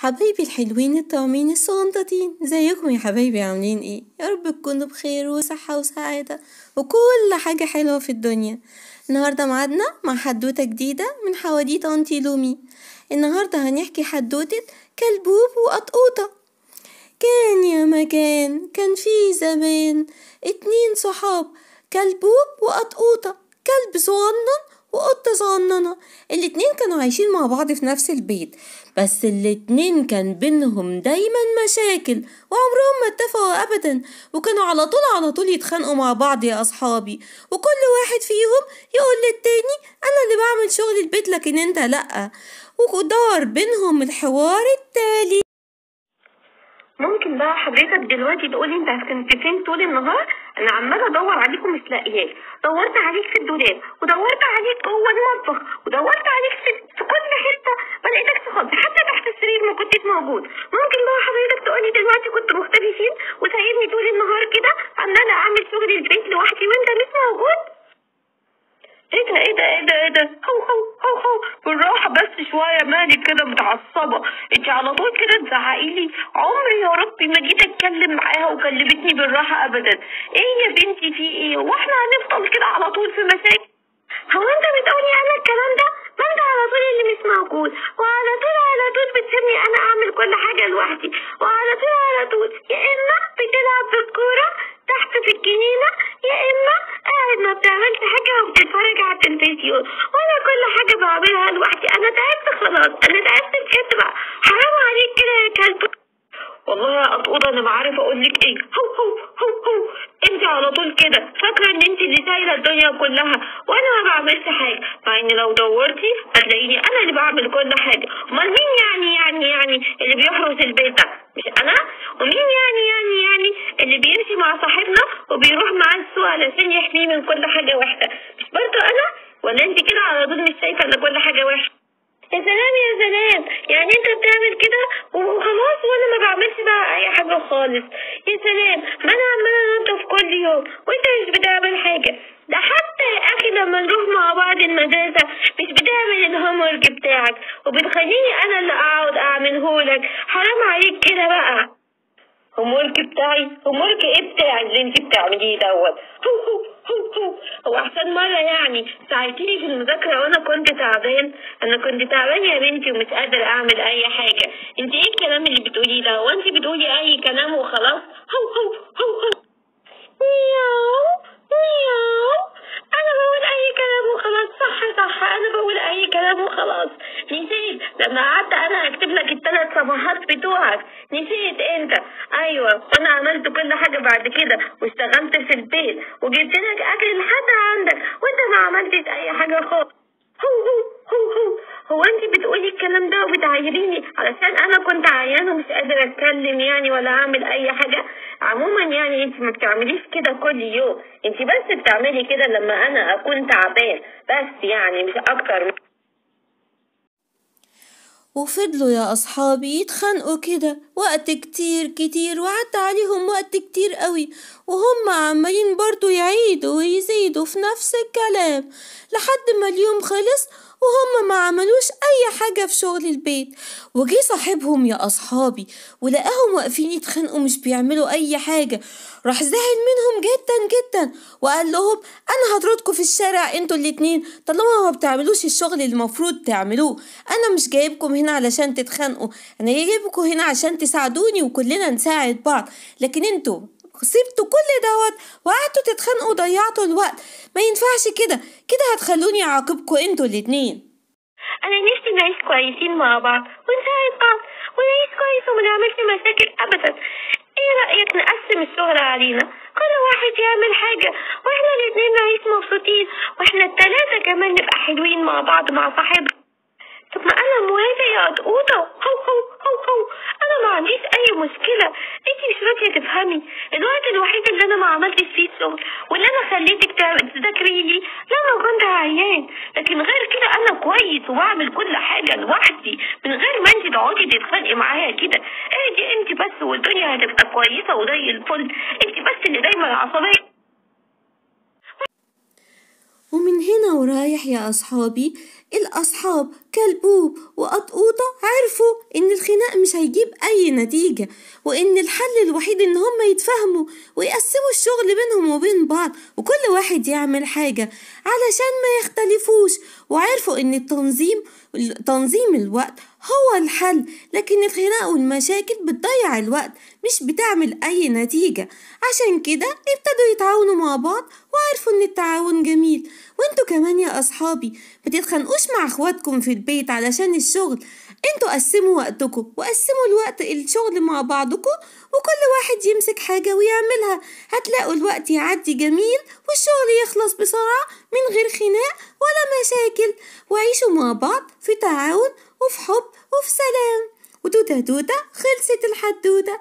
حبايبي الحلوين الطعمين الصغنطتين زيكم يا حبايبي عاملين إيه؟ يا رب تكونوا بخير وصحة وسعادة وكل حاجة حلوة في الدنيا. النهاردة معادنا مع حدوتة جديدة من حواديت أنتي لومي. النهاردة هنحكي حدوتة كلبوب وقطقوطة. كان يا مكان كان في زمان اتنين صحاب كلبوب وقطقوطة. كلب صغنن وقطة صغننة. الاتنين كانوا عايشين مع بعض في نفس البيت بس الاتنين كان بينهم دايما مشاكل وعمرهم ما اتفقوا ابدا وكانوا على طول على طول يتخانقوا مع بعض يا أصحابي. وكل واحد فيهم يقول للتاني أنا اللي بعمل شغل البيت لكن أنت لأ. ودار بينهم الحوار التالي. ممكن بقى حضرتك دلوقتي تقولي أنت كنت فين طول النهار؟ أنا عمالة أدور عليك ومش لاقياك دورت عليك في الدولاب ودورت عليك جوه المطبخ ودورت عليك في, في كل حتة ما لقيتكش خالص حتى تحت السرير ما كنتش موجود. ممكن بقى حضرتك تقولي دلوقتي كنت مختفي فين وسايبني طول النهار كده عمالة أعمل شغل البيت لوحدي وأنت مش موجود؟ إيه ده إيه ده إيه ده إيه ده؟ هو هو هو هو. بالراحة بس شوية مالك كده متعصبة. انت على طول كده تزعقي. لي عمري يا ربي ما جيت أتكلم معاها وكلمتني بالراحة ابدا. إيه يا بنتي في إيه؟ وإحنا هنفضل كده على طول في مشاكل هو أنت بتقولي أنا الكلام ده؟ ما أنت على طول اللي مش موجود. وعلى طول على طول بتسيبني أنا أعمل كل حاجة لوحدي. وعلى طول على طول. يا إما بتلعب بالكورة تحت في الجنينة يا إما قاعد ما بتعملش حاجة وبتتفرج على التلفزيون. وأنا كل حاجة بعملها لوحدي. أنا تعبت خلاص. أنا تعبت بجد بقى. حرام عليك كده يا كلب. والله يا قطوطة أنا ما عارفة أقول لك إيه. هو هو هو هو. انت على طول كده. فاكرة إن انت اللي شايلة الدنيا كلها؟ وأنا ما بعملش حاجة. مع ان لو دورتي هتلاقيني أنا اللي بعمل كل حاجة. أمال مين يعني يعني يعني اللي بيحرس البيت ده؟ مش أنا؟ ومين يعني يعني يعني اللي بيمشي مع صاحبنا وبيروح معاه السوق علشان يحميه من كل حاجة وحشة. مش برضه أنا؟ ولا أنت كده على طول مش شايفة إن كل حاجة وحشة؟ يا سلام يا سلام. يعني أنت بتعمل كده وخلاص وأنا ما بعملش بقى أي حاجة خالص. يا سلام. ما أنا عمالة أنضف كل يوم. وأنت مش بتعمل حاجة. ده حتى يا أخي لما نروح مع بعض المدرسة مش بتعمل ال homework بتاعك. وبتخليني أنا اللي أقعد أعملهولك. حرام عليك كده بقى. homework بتاعي homework إيه بتاعي اللي أنت بتعمليه دوت؟ هو هو هو هو. هو أحسن مرة يعني. ساعدتيني في المذاكرة وأنا كنت تعبان. أنا كنت تعبان يا بنتي ومش قادر أعمل أي حاجة. أنت إيه الكلام اللي بتقوليه ده؟ هو بتقولي أي كلام وخلاص؟ هو هو هو هو. مياو مياو. كلام وخلاص. نسيت. لما قعدت أنا أكتب لك الثلاث صفحات بتوعك. نسيت أنت. أيوه. وأنا عملت كل حاجة بعد كده واشتغلت في البيت وجبت لك أكل لحد عندك. وأنت ما عملتش أي حاجة خالص. هو هو هو هو هو أنت بتقولي الكلام ده وبتعايريني علشان أنا كنت عيانة ومش قادرة أتكلم يعني ولا أعمل أي حاجة. عموما يعني أنت ما بتعمليش كده كل يوم. أنت بس بتعملي كده لما أنا أكون تعبان بس يعني مش أكتر وفضلوا يا أصحابي يتخانقوا كده وقت كتير كتير وعدى عليهم وقت كتير قوي وهم عمالين برضو يعيدوا ويزيدوا في نفس الكلام لحد ما اليوم خلص وهم ما عملوش أي حاجة في شغل البيت. وجي صاحبهم يا أصحابي ولقاهم واقفين يتخانقوا مش بيعملوا أي حاجة راح زعل منهم جدا جدا وقال لهم أنا هطردكم في الشارع أنتوا الاتنين طالما ما بتعملوش الشغل المفروض تعملوه أنا مش جايبكم هنا علشان تتخانقوا. أنا جايبكم هنا عشان تساعدوني وكلنا نساعد بعض. لكن أنتوا سبتوا كل دوت وقعدتوا تتخانقوا وضيعتوا الوقت. ما ينفعش كده. كده هتخلوني اعاقبكم أنتوا الاتنين. أنا نفسي نعيش كويسين مع بعض ونساعد بعض ونعيش كويس وما نعملش مشاكل ابدا. إيه رأيك نقسم الشغل علينا؟ كل واحد يعمل حاجة وإحنا الاتنين نعيش مبسوطين وإحنا التلاتة كمان نبقى حلوين مع بعض مع صاحبنا. طب ما أنا موافقة يا قطقوطة هو هو هو هو. أنا ما عنديش أي مشكلة. أنتي مش راضية تفهمي. الوقت الوحيد اللي أنا ما عملتش فيه الشغل واللي أنا خليتك تذاكري لي لما كنت عيان. لكن غير كده أنا كويس وبعمل كل حاجة لوحدي. من غير ما أنتي تقعدي تتخانقي معايا كده. اهدي أنتي بس والدنيا هتبقى كويسة وزي الفل. أنتي بس اللي دايما عصبية. ومن هنا ورايح يا أصحابي الأصحاب كلبوب وقطقوطة عرفوا إن الخناق مش هيجيب أي نتيجة وإن الحل الوحيد إن هما يتفاهموا ويقسموا الشغل بينهم وبين بعض وكل واحد يعمل حاجة علشان ما يختلفوش. وعرفوا إن التنظيم تنظيم الوقت هو الحل لكن الخناق والمشاكل بتضيع الوقت مش بتعمل أي نتيجة. عشان كده ابتدوا يتعاونوا مع بعض وعرفوا إن التعاون جميل. وإنتوا كمان يا أصحابي متتخانقوش مع اخواتكم في البيت علشان الشغل. أنتوا قسموا وقتكم وقسموا الوقت الشغل مع بعضكم وكل واحد يمسك حاجة ويعملها. هتلاقوا الوقت يعدي جميل والشغل يخلص بسرعة من غير خناق ولا مشاكل. وعيشوا مع بعض في تعاون وفي حب وفي سلام. وتوتة توتة خلصت الحدوتة.